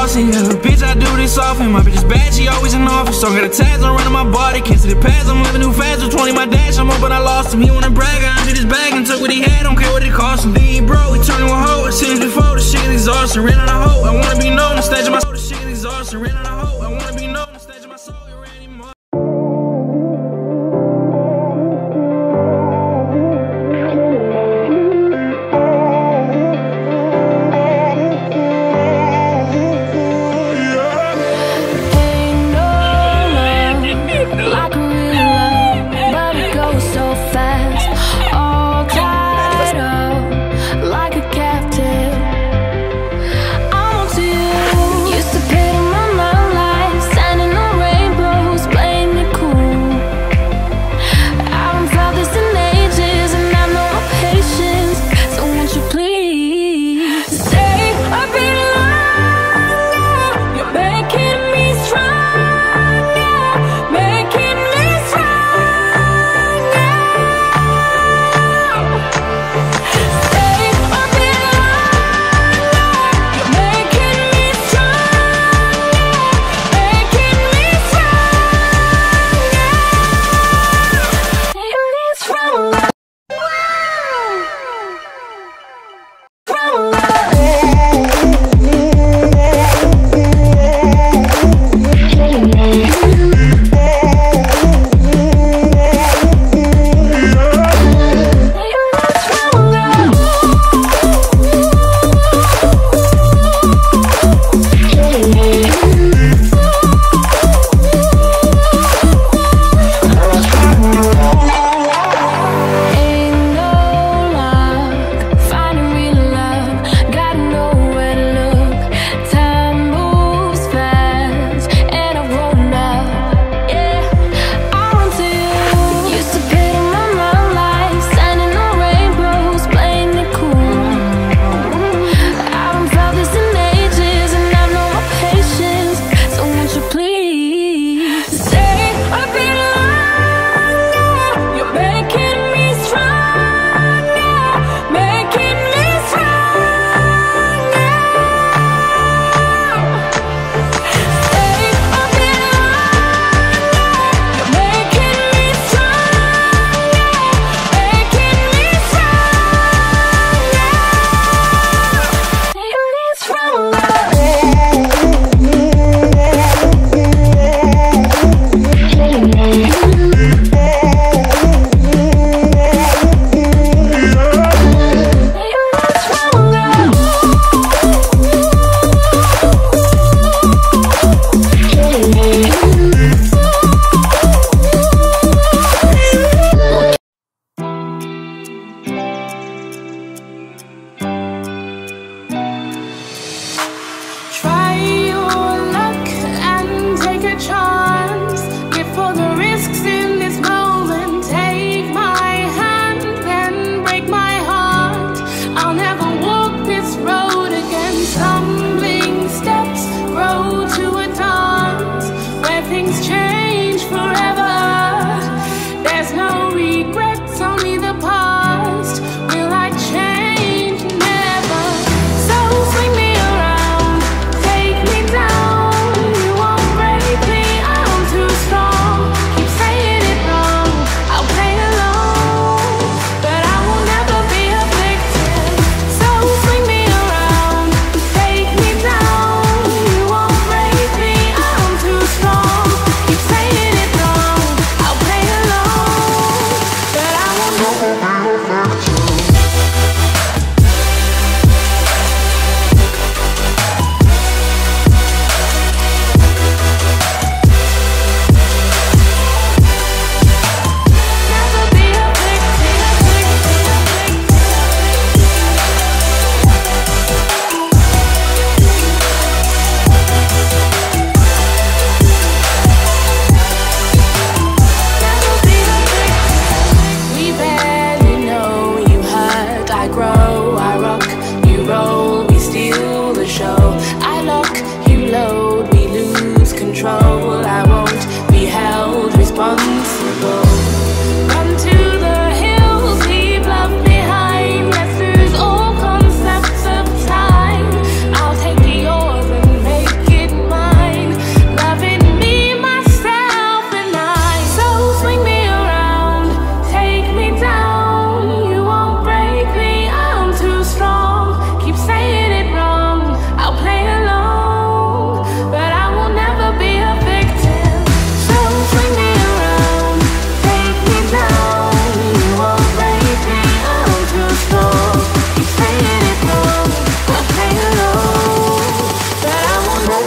flossing, yeah. Bitch, I do this often. My bitch is bad, she always in the office. So I got a tags on running my body. Can't see the pads, I'm living too fast. With 20 my dash, I'm up, but I lost him. He wanna brag, I emptied his bag and took what he had. Don't care what it cost him. Then he broke, he turned into a hoe. It seems before the shit is exhausting. Ran out of hope. I wanna be known, the stage of my soul. The shit is exhausting. Ran out of hope.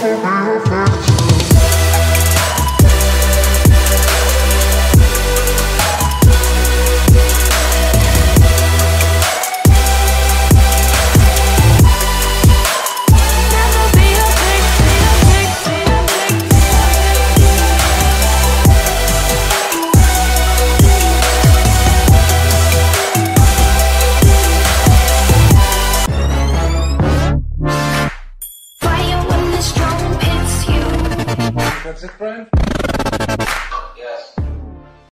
Never Fire